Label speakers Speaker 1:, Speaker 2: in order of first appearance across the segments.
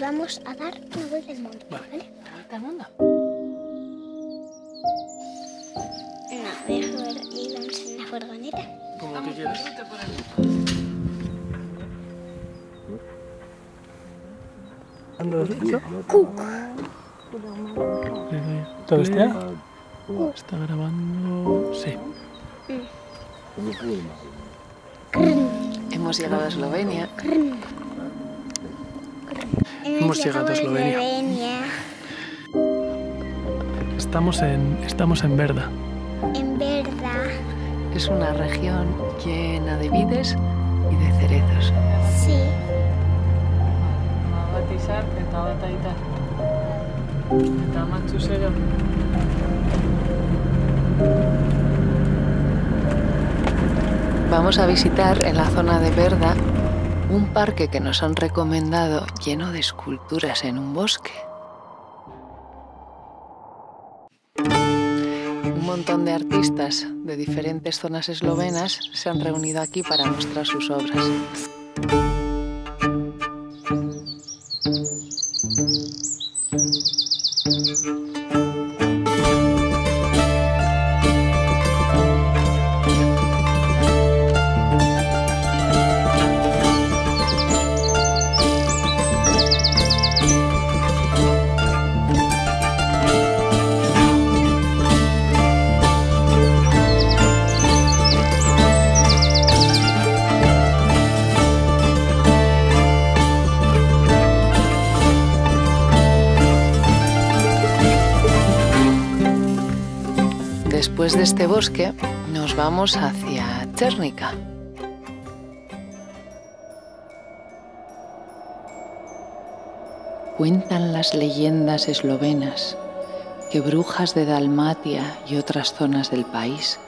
Speaker 1: vamos a dar una vuelta al mundo.
Speaker 2: Vale.
Speaker 1: ¿vale?
Speaker 3: ¿La vuelta al mundo?
Speaker 1: No, mejor íbamos en la furgoneta.
Speaker 2: Como que quieras.
Speaker 3: Vete por ahí.
Speaker 2: ¿Todo está? Está grabando. Sí.
Speaker 3: Hemos llegado a Eslovenia.
Speaker 2: Hemos llegado a Eslovenia. Estamos en, estamos en Verda.
Speaker 1: En verdad,
Speaker 3: Es una región llena de vides y de cerezos.
Speaker 1: sí.
Speaker 3: Vamos a visitar en la zona de Verda un parque que nos han recomendado lleno de esculturas en un bosque. Un montón de artistas de diferentes zonas eslovenas se han reunido aquí para mostrar sus obras. Después de este bosque, nos vamos hacia Chérnica. Cuentan las leyendas eslovenas que brujas de Dalmatia y otras zonas del país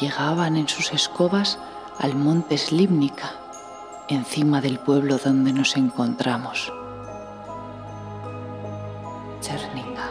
Speaker 3: llegaban en sus escobas al monte Slivnica, encima del pueblo donde nos encontramos. Chérnica.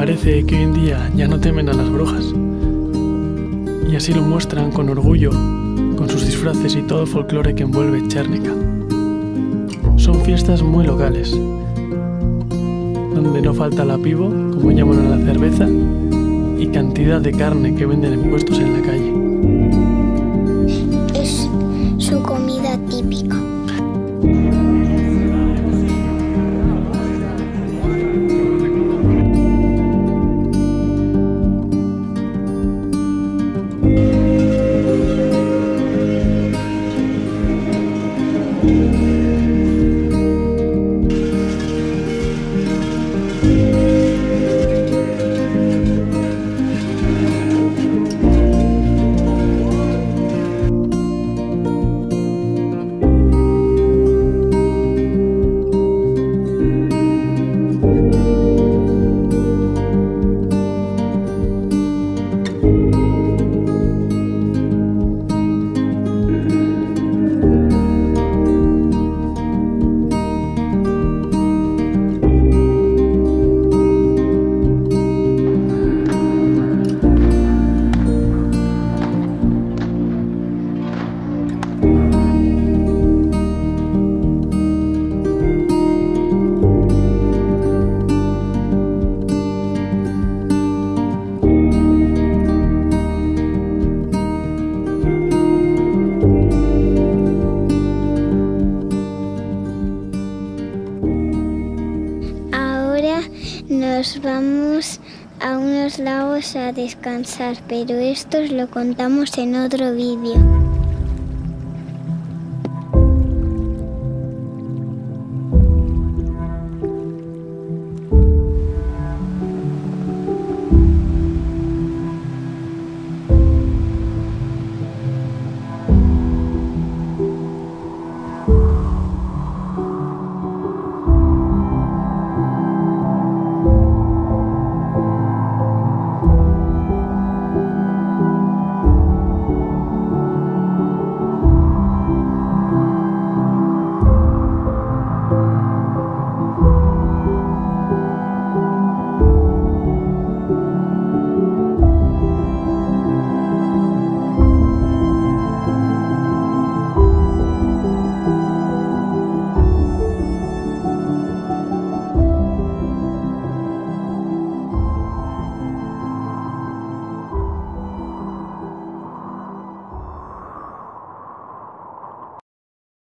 Speaker 2: Parece que hoy en día ya no temen a las brujas. Y así lo muestran con orgullo, con sus disfraces y todo el folclore que envuelve Chérnica. Son fiestas muy locales, donde no falta la pivo, como llaman a la cerveza, y cantidad de carne que venden en puestos en la calle.
Speaker 1: nos vamos a unos lagos a descansar, pero esto lo contamos en otro vídeo.